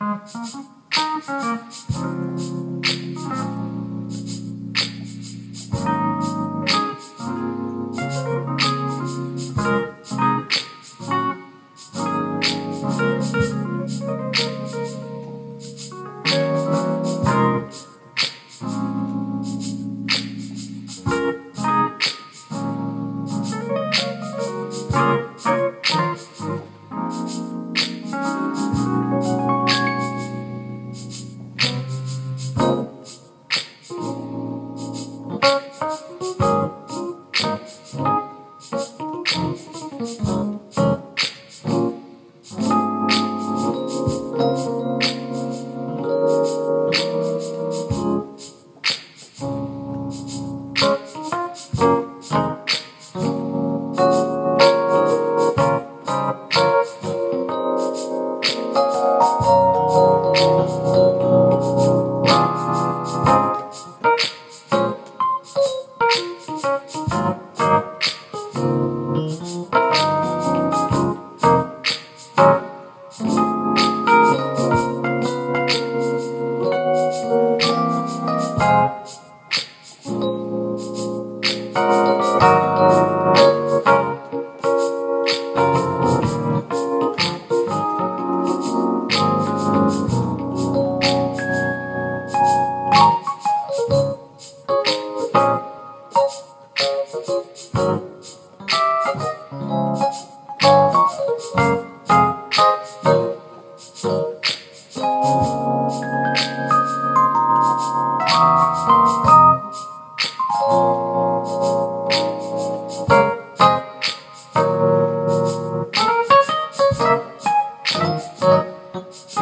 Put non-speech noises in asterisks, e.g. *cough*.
Thank Música Oh. Oh. *laughs*